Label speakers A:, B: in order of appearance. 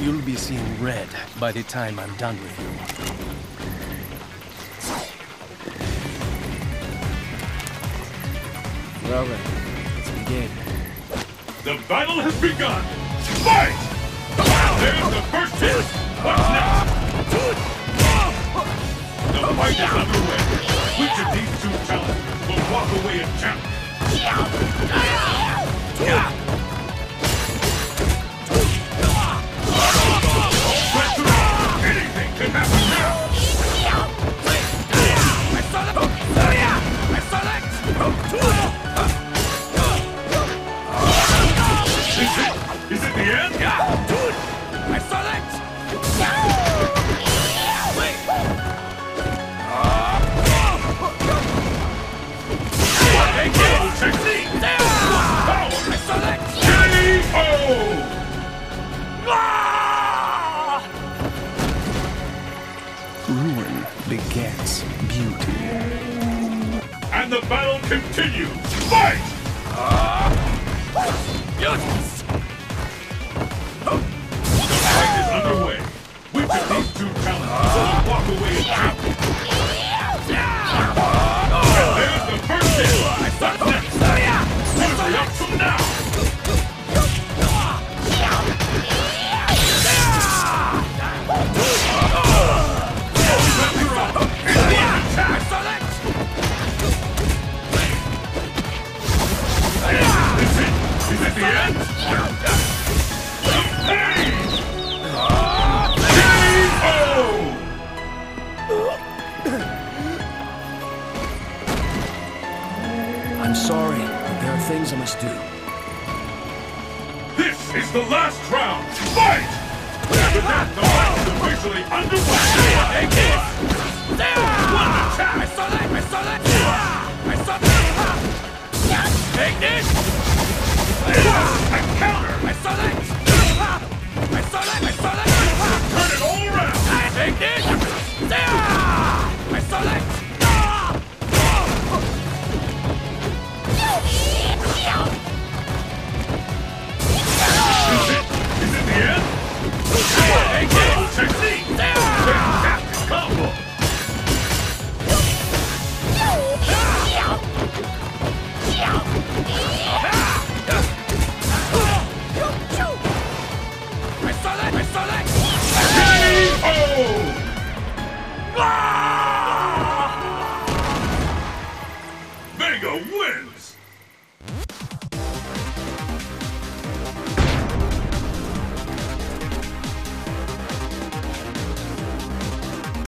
A: You'll be seeing red by the time I'm done with you. Well then, let's begin.
B: The battle has begun! Fight! There's the first hit! What's next? The fight is underway. Which of these two talents will walk away a champion?
A: Ruin begets beauty.
B: And the battle continues! Fight! Uh, yes. The fight is underway. Of these two talents will walk away
A: I'm sorry, but there are things I must do.
B: This is the last round! Fight! After that, the fight is officially underway! Attack! I saw that! I saw Omega wins!